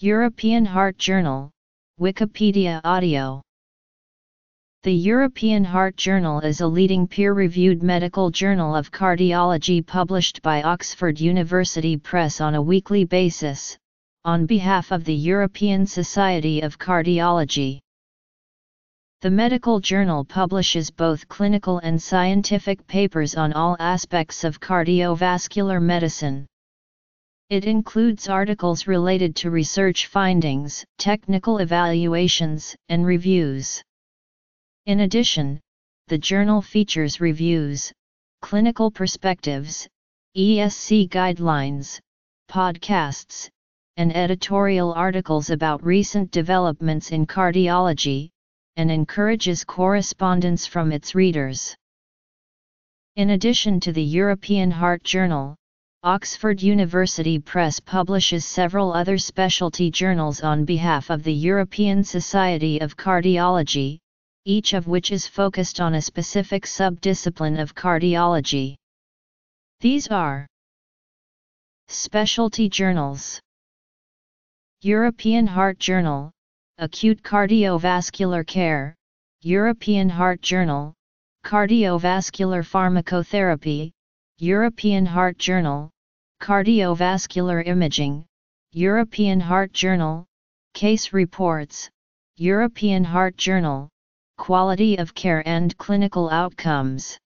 European Heart Journal, Wikipedia Audio The European Heart Journal is a leading peer-reviewed medical journal of cardiology published by Oxford University Press on a weekly basis, on behalf of the European Society of Cardiology. The medical journal publishes both clinical and scientific papers on all aspects of cardiovascular medicine. It includes articles related to research findings, technical evaluations, and reviews. In addition, the journal features reviews, clinical perspectives, ESC guidelines, podcasts, and editorial articles about recent developments in cardiology, and encourages correspondence from its readers. In addition to the European Heart Journal, Oxford University Press publishes several other specialty journals on behalf of the European Society of Cardiology, each of which is focused on a specific subdiscipline of cardiology. These are Specialty Journals European Heart Journal, Acute Cardiovascular Care, European Heart Journal, Cardiovascular Pharmacotherapy, European Heart Journal, Cardiovascular Imaging, European Heart Journal, Case Reports, European Heart Journal, Quality of Care and Clinical Outcomes.